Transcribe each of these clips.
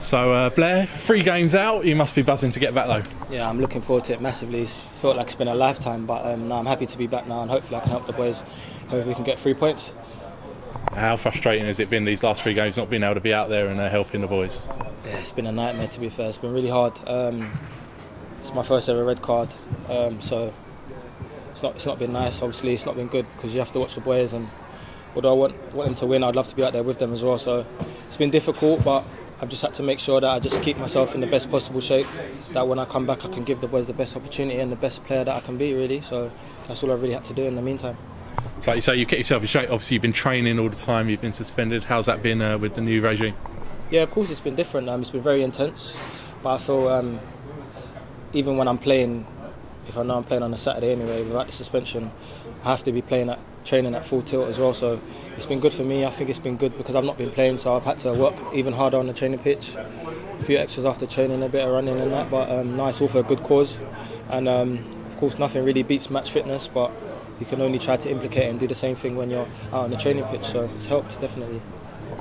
So, uh, Blair, three games out, you must be buzzing to get back though. Yeah, I'm looking forward to it massively. It's felt like it's been a lifetime, but um, no, I'm happy to be back now and hopefully I can help the boys. Hopefully we can get three points. How frustrating has it been these last three games not being able to be out there and uh, helping the boys? Yeah, it's been a nightmare to be fair. It's been really hard. Um, it's my first ever red card, um, so it's not it's not been nice. Obviously, it's not been good because you have to watch the boys, and although I want want them to win, I'd love to be out there with them as well. So it's been difficult, but I've just had to make sure that I just keep myself in the best possible shape. That when I come back, I can give the boys the best opportunity and the best player that I can be. Really, so that's all I really had to do in the meantime. So, like you say, you kept yourself in shape. Obviously, you've been training all the time. You've been suspended. How's that been uh, with the new regime? Yeah, of course, it's been different. Um, it's been very intense, but I feel um, even when I'm playing, if I know I'm playing on a Saturday anyway, without the suspension, I have to be playing at training at full tilt as well. So it's been good for me. I think it's been good because I've not been playing, so I've had to work even harder on the training pitch. A few extras after training, a bit of running and that, but um, nice, all for a good cause. And um, of course, nothing really beats match fitness, but you can only try to implicate and do the same thing when you're out on the training pitch. So it's helped definitely.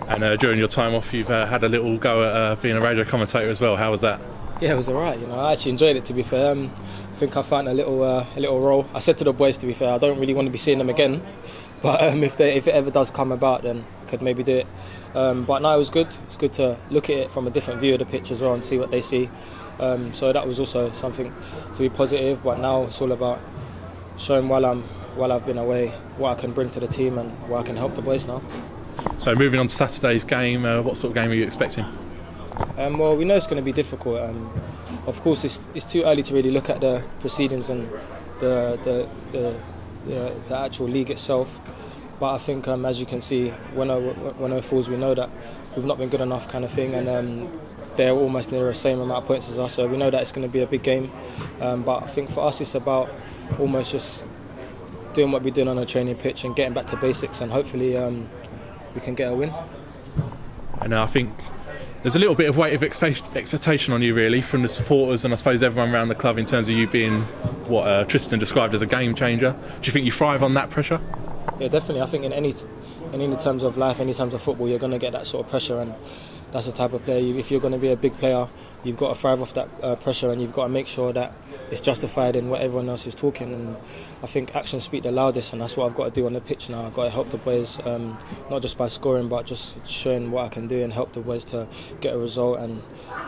And uh, during your time off, you've uh, had a little go at uh, being a radio commentator as well. How was that? Yeah, it was alright. You know, I actually enjoyed it. To be fair, um, I think I found a little uh, a little role. I said to the boys, to be fair, I don't really want to be seeing them again, but um, if they, if it ever does come about, then I could maybe do it. Um, but no, it was good. It's good to look at it from a different view of the pitch as well and see what they see. Um, so that was also something to be positive. But now it's all about showing while I'm while I've been away what I can bring to the team and what I can help the boys now. So moving on to Saturday's game, uh, what sort of game are you expecting? Um, well, we know it's going to be difficult. Um, of course, it's, it's too early to really look at the proceedings and the the, the, the, the actual league itself. But I think, um, as you can see, when I, when I falls, we know that we've not been good enough, kind of thing, and um, they're almost near the same amount of points as us. So we know that it's going to be a big game. Um, but I think for us, it's about almost just doing what we're doing on a training pitch and getting back to basics, and hopefully um, we can get a win. And I think there's a little bit of weight of expectation on you, really, from the supporters and I suppose everyone around the club in terms of you being what uh, Tristan described as a game changer. Do you think you thrive on that pressure? Yeah, definitely. I think in any in any terms of life, any terms of football, you're going to get that sort of pressure, and that's the type of player. You, if you're going to be a big player, you've got to thrive off that uh, pressure, and you've got to make sure that it's justified in what everyone else is talking. And I think actions speak the loudest, and that's what I've got to do on the pitch now. I've got to help the boys, um, not just by scoring, but just showing what I can do and help the boys to get a result and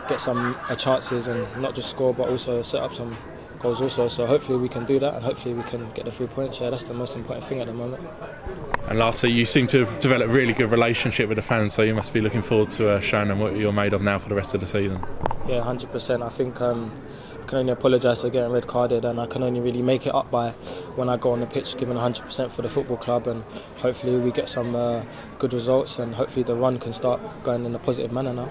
get some uh, chances, and not just score, but also set up some goals also. So hopefully we can do that, and hopefully we can get the three points. Yeah, that's the most important thing at the moment. And lastly, you seem to have developed a really good relationship with the fans, so you must be looking forward to uh, showing them what you're made of now for the rest of the season. Yeah, 100%. I think um, I can only apologise for getting red carded, and I can only really make it up by when I go on the pitch, giving 100% for the football club, and hopefully we get some uh, good results, and hopefully the run can start going in a positive manner now.